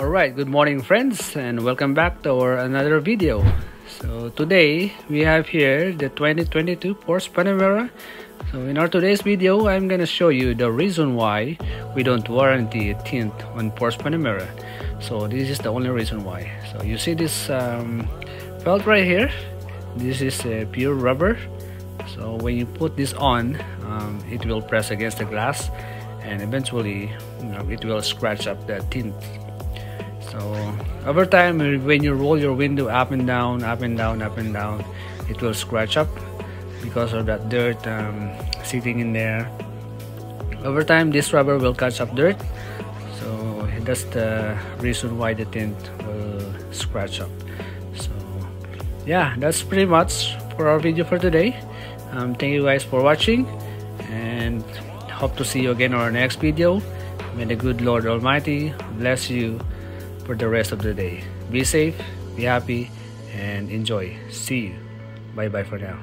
Alright, good morning friends and welcome back to our another video. So today we have here the 2022 Porsche Panamera. So in our today's video, I'm gonna show you the reason why we don't warranty a tint on Porsche Panamera. So this is the only reason why. So you see this um, felt right here. This is a pure rubber. So when you put this on, um, it will press against the glass and eventually you know, it will scratch up the tint so over time when you roll your window up and down up and down up and down it will scratch up because of that dirt um, sitting in there. Over time this rubber will catch up dirt. So that's the reason why the tint will scratch up. So yeah that's pretty much for our video for today. Um, thank you guys for watching and hope to see you again on our next video. May the good lord almighty bless you for the rest of the day. Be safe, be happy, and enjoy. See you. Bye bye for now.